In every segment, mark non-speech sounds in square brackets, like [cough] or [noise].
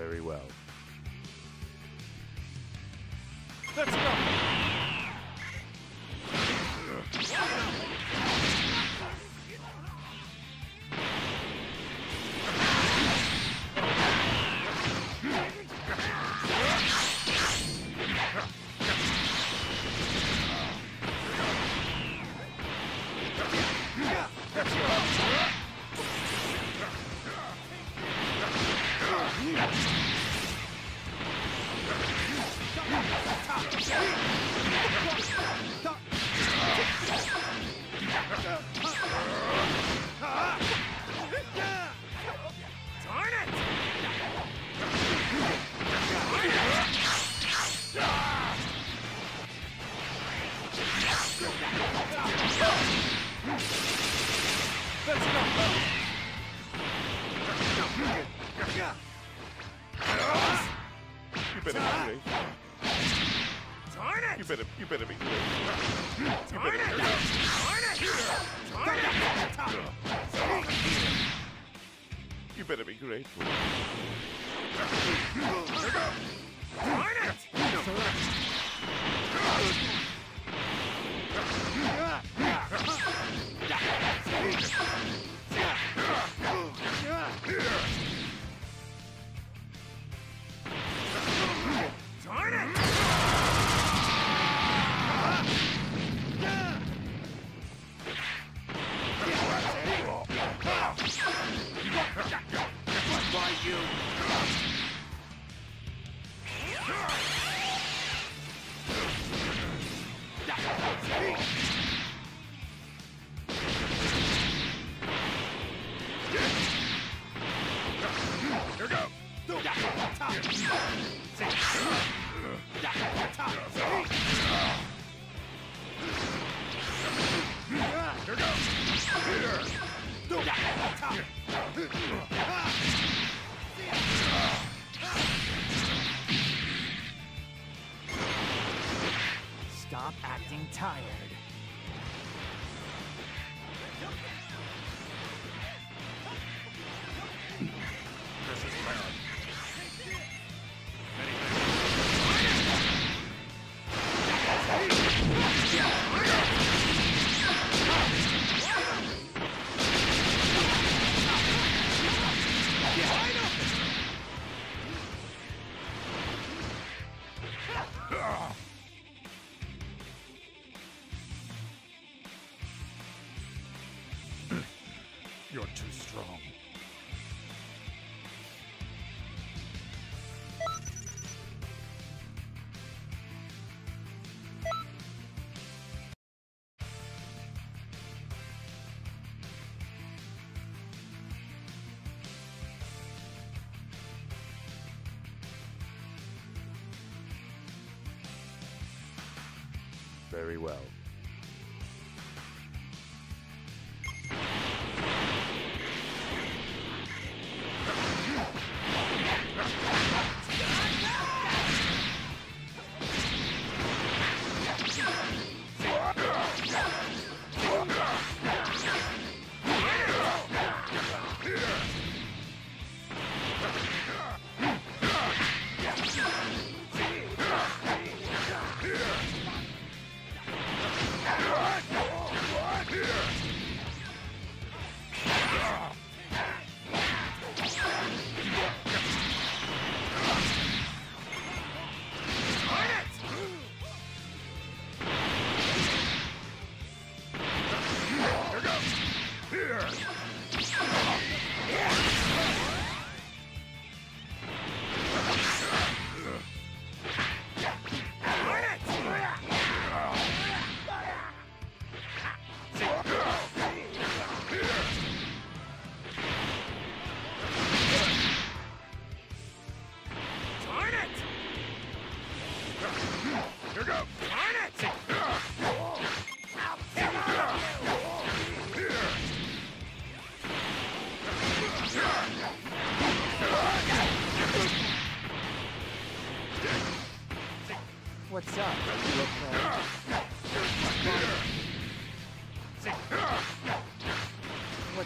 Very well. Let's go! You better be it! You better, you better be great. You better! Darn it! You better be grateful. Darn it! Here goes. Here Stop acting tired. You're too strong. Very well.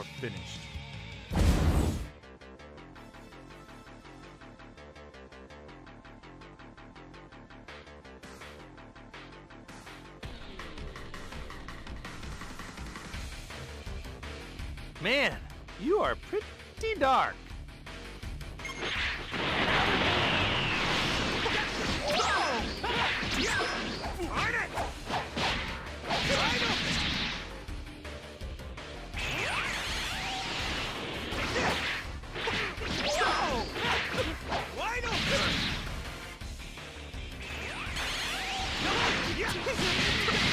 You're finished. Man, you are pretty dark. Yeah. [laughs]